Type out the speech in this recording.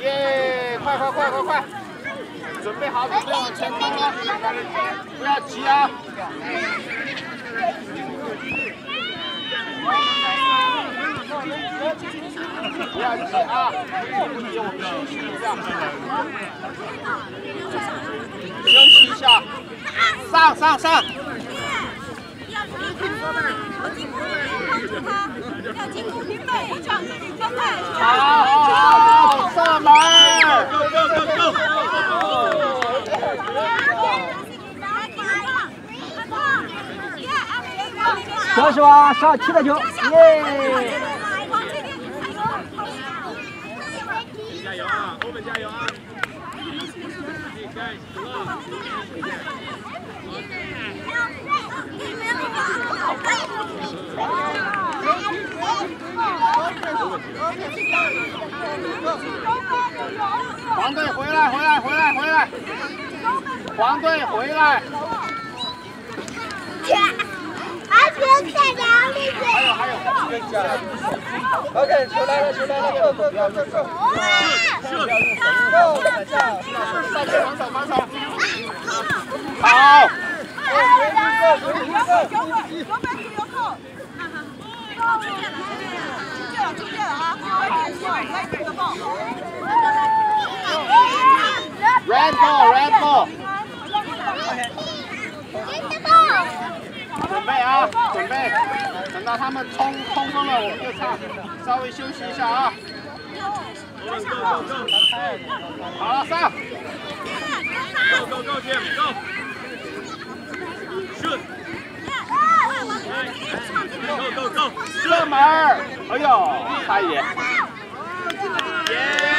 耶！快快快快快！准备好，准备往前冲了，不要急啊！不要急啊！休息一下，休息一下，上上上！好。好。好，射门！Go go go go！小是吧？上踢的球，耶！加油啊！后面加油啊！黄队回来，回来，回来，回来！黄队回来！还有还有，OK，球来了，球来了 Go Go Go！上去防守防守！好准备啊，准备，等到他们冲冲锋了，就上，稍微休息一下啊。好了，上。Go, go, go. 射门！哎呦，差一点。耶！